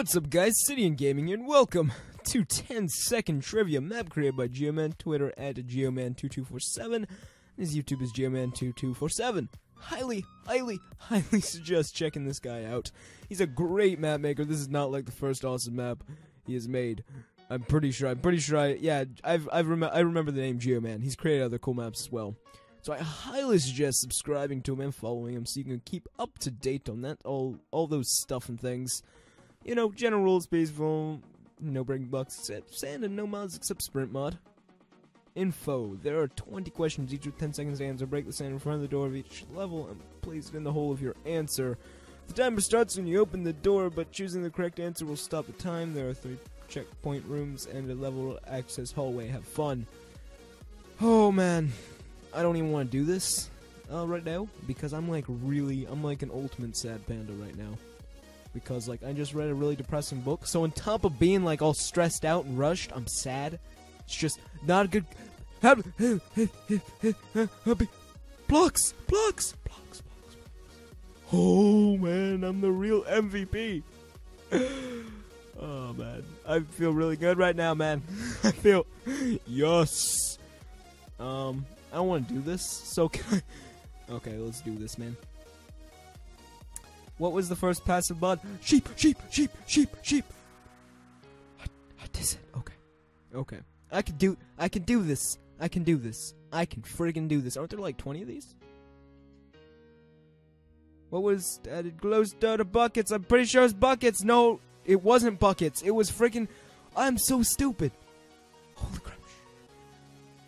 What's up, guys? Sidian Gaming here, and welcome to 10 second trivia map created by Geoman. Twitter at Geoman2247. His YouTube is Geoman2247. Highly, highly, highly suggest checking this guy out. He's a great map maker. This is not like the first awesome map he has made. I'm pretty sure. I'm pretty sure. I yeah. I've I've rem- I remember the name Geoman. He's created other cool maps as well. So I highly suggest subscribing to him and following him so you can keep up to date on that all all those stuff and things. You know, general rules, peaceful, no breaking blocks except sand and no mods except sprint mod. Info. There are 20 questions, each with 10 seconds to answer. Break the sand in front of the door of each level and place it in the hole of your answer. The timer starts when you open the door, but choosing the correct answer will stop the time. There are three checkpoint rooms and a level access hallway. Have fun. Oh man, I don't even want to do this uh, right now because I'm like really, I'm like an ultimate sad panda right now. Because like I just read a really depressing book, so on top of being like all stressed out and rushed, I'm sad. It's just not a good. Blocks, blocks, blocks, blocks. Oh man, I'm the real MVP. oh man, I feel really good right now, man. I feel yes. Um, I don't want to do this, so can I? Okay, let's do this, man. What was the first passive mob? Sheep, sheep, sheep, sheep, sheep. What, what is it? Okay, okay. I can do. I can do this. I can do this. I can friggin' do this. Aren't there like twenty of these? What was uh, added glowstone to buckets? I'm pretty sure it's buckets. No, it wasn't buckets. It was freaking. I'm so stupid. Holy crap!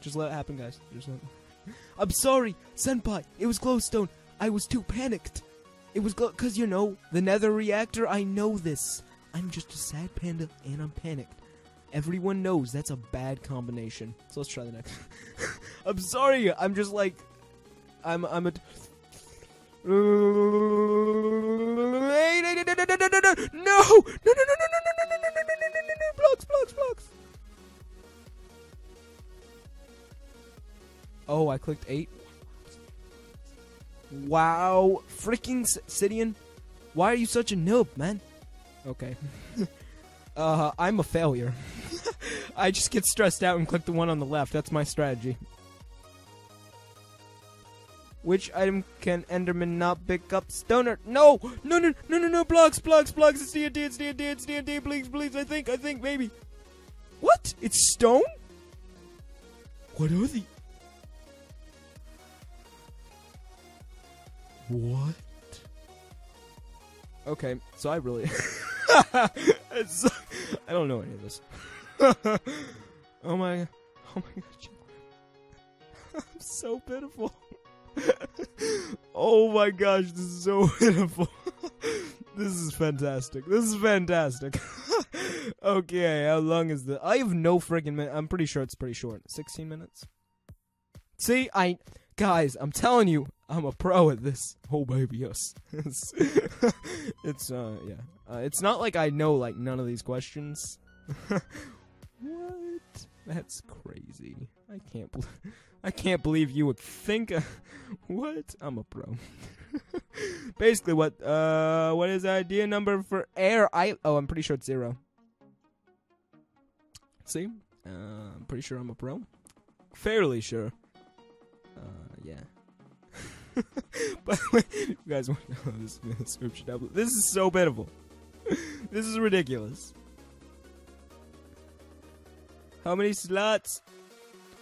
Just let it happen, guys. Just let. I'm sorry, senpai. It was glowstone. I was too panicked. It was because you know the nether reactor. I know this. I'm just a sad panda, and I'm panicked. Everyone knows that's a bad combination. So let's try the next. I'm sorry. I'm just like, I'm I'm a. No! No! No! No! No! No! No! No! No! No! No! No! Blocks! Blocks! Blocks! Oh, I clicked eight. Wow, freaking Sidian, why are you such a noob, man? Okay. uh, I'm a failure. I just get stressed out and click the one on the left. That's my strategy. Which item can Enderman not pick up? Stoner. No! No, no, no, no, no. Blocks, blocks, blocks. It's D&D, it's D&D, it's D&D. Please, please. I think, I think, maybe. What? It's stone? What are the... What? Okay, so I really... I don't know any of this. oh my... Oh my gosh. I'm so pitiful. oh my gosh, this is so pitiful. this is fantastic. This is fantastic. okay, how long is this? I have no freaking minute. I'm pretty sure it's pretty short. 16 minutes? See, I. Guys, I'm telling you, I'm a pro at this. Oh baby, yes. it's, it's uh, yeah. Uh, it's not like I know like none of these questions. what? That's crazy. I can't believe. I can't believe you would think. What? I'm a pro. Basically, what? Uh, what is the idea number for air? I oh, I'm pretty sure it's zero. See, uh, I'm pretty sure I'm a pro. Fairly sure. Uh, yeah. By the way, you guys want to know this description down below. This is so pitiful. this is ridiculous. How many slots?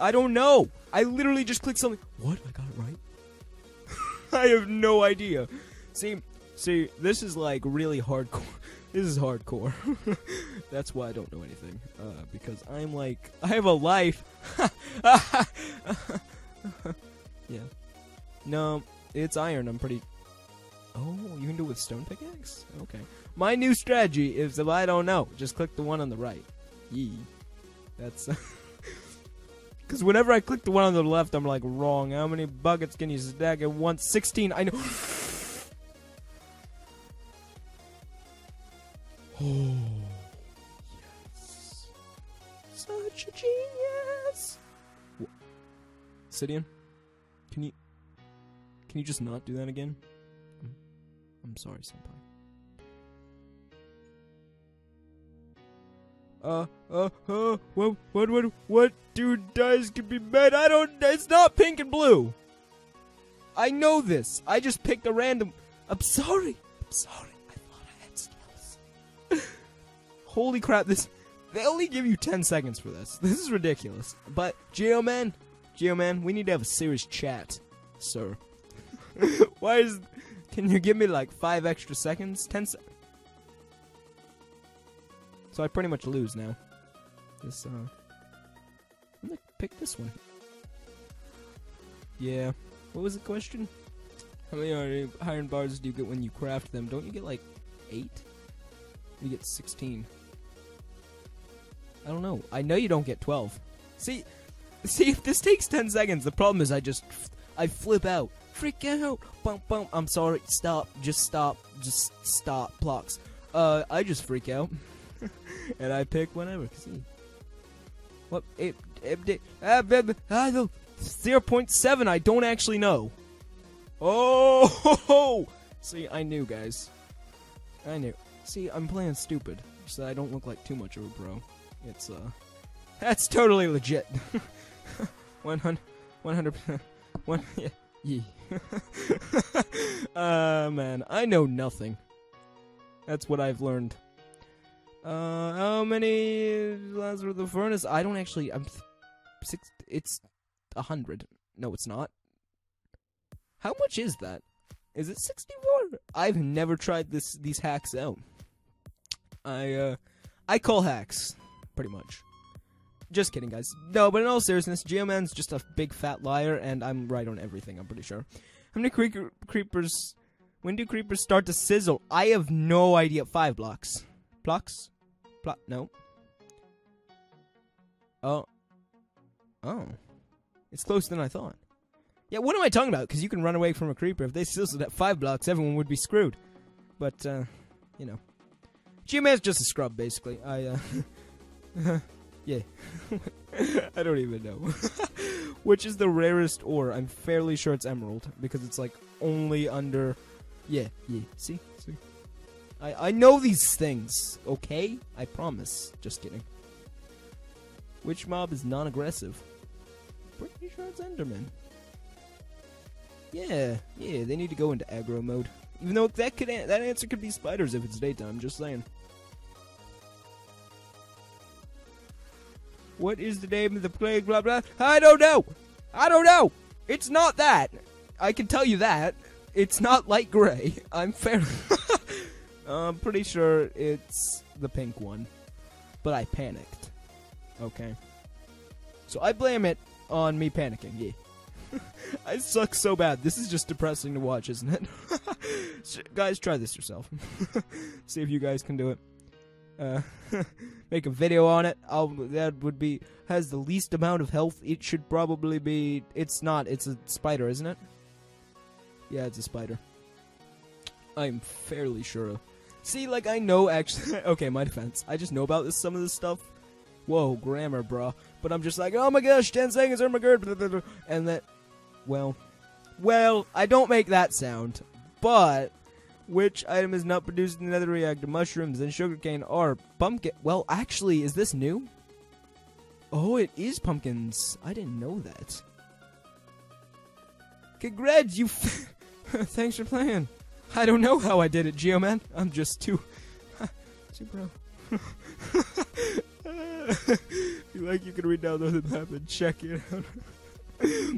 I don't know. I literally just clicked something. What? I got it right? I have no idea. See, see, this is like really hardcore. This is hardcore. That's why I don't know anything. Uh, because I'm like, I have a life. Yeah. No, it's iron. I'm pretty. Oh, you can do it with stone pickaxe? Okay. My new strategy is if I don't know, just click the one on the right. Yee. That's. Because whenever I click the one on the left, I'm like, wrong. How many buckets can you stack at once? 16. I know. oh. Yes. Such a genius. You. Can you just not do that again? I'm, sorry, Senpai. Uh, uh, uh, what, what, what, what two dice can be made? I don't, it's not pink and blue. I know this. I just picked a random. I'm sorry. I'm sorry. I thought I had skills. Holy crap, this. They only give you 10 seconds for this. This is ridiculous. But, Geoman, Geoman, we need to have a serious chat, sir. Why is. Can you give me like 5 extra seconds? 10 seconds? So I pretty much lose now. This, uh. I'm gonna pick this one. Yeah. What was the question? How many iron bars do you get when you craft them? Don't you get like 8? You get 16. I don't know. I know you don't get 12. See, see if this takes 10 seconds, the problem is I just, I flip out. Freak out. Bump, bump. I'm sorry. Stop. Just stop. Just stop. Blocks. Uh, I just freak out. and I pick whatever. See. What? It, it, it, uh, uh, 0.7, I don't actually know. Oh! Ho, ho. See, I knew, guys. I knew. See, I'm playing stupid, so I don't look like too much of a pro. It's, uh... That's totally legit. 100... 100... One, yeah, yeah. uh, man, I know nothing. That's what I've learned. Uh, how many Lazarus the furnace? I don't actually. I'm six. It's a hundred. No, it's not. How much is that? Is it sixty-four? I've never tried this these hacks out. I uh, I call hacks, pretty much. Just kidding, guys. No, but in all seriousness, Geoman's just a big fat liar, and I'm right on everything. I'm pretty sure. How many cre creepers? When do creepers start to sizzle? I have no idea. Five blocks. Blocks? Block? No. Oh. Oh. It's closer than I thought. Yeah, what am I talking about? Because you can run away from a creeper. If they sizzled at five blocks, everyone would be screwed. But, uh, you know. Geoman's just a scrub, basically. I, uh... yeah. I don't even know. Which is the rarest ore? I'm fairly sure it's emerald. Because it's, like, only under... Yeah, yeah. See? See? I, I know these things, okay? I promise. Just kidding. Which mob is non-aggressive? Pretty sure it's Enderman. Yeah, yeah, they need to go into aggro mode. Even though that could that answer could be spiders if it's daytime. Just saying. What is the name of the plague? Blah blah. I don't know. I don't know. It's not that. I can tell you that. It's not light gray. I'm fair. I'm pretty sure it's the pink one. But I panicked. Okay. So I blame it on me panicking, yeah. I suck so bad. This is just depressing to watch, isn't it? guys, try this yourself. See if you guys can do it. Uh, make a video on it. I'll, that would be has the least amount of health. It should probably be. It's not. It's a spider, isn't it? Yeah, it's a spider. I'm fairly sure. See, like I know actually. okay, my defense. I just know about this some of this stuff. Whoa, grammar, bro. But I'm just like, oh my gosh, ten seconds, oh my god, and that. Well, well, I don't make that sound, but which item is not produced in the nether reactor? Mushrooms and sugarcane or pumpkin. Well, actually, is this new? Oh, it is pumpkins. I didn't know that. Congrats, you. Thanks for playing. I don't know how I did it, Geoman. I'm just too, too pro. you like you can read down the map and check it out.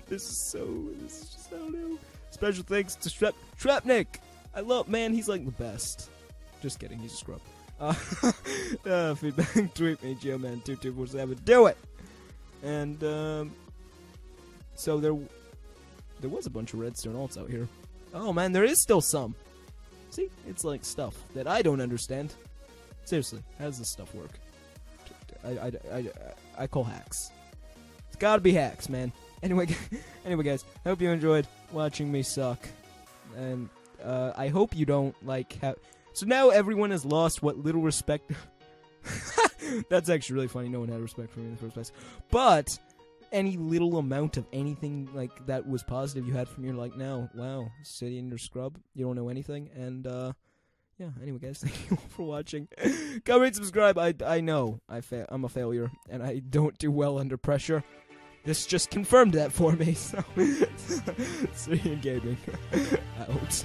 this is so. This is just so new. Special thanks to Shrap Shrapnik. I love man. He's like the best. Just kidding. He's a scrub. Uh, uh, feedback. Tweet me, Geoman two two four seven. Do it. And um, so there, there was a bunch of redstone alts out here. Oh man, there is still some. See, it's like stuff that I don't understand. Seriously, how does this stuff work? I, I, I, I call hacks. It's gotta be hacks, man. Anyway, anyway, guys, hope you enjoyed watching me suck, and uh, I hope you don't like have. So now everyone has lost what little respect. That's actually really funny. No one had respect for me in the first place. But any little amount of anything like that was positive you had from your like now, wow, sitting in your scrub, you don't know anything, and uh yeah. Anyway, guys, thank you all for watching. Come and subscribe. I I know I fa- I'm a failure and I don't do well under pressure this just confirmed that for me. So, so you're gaming. Out.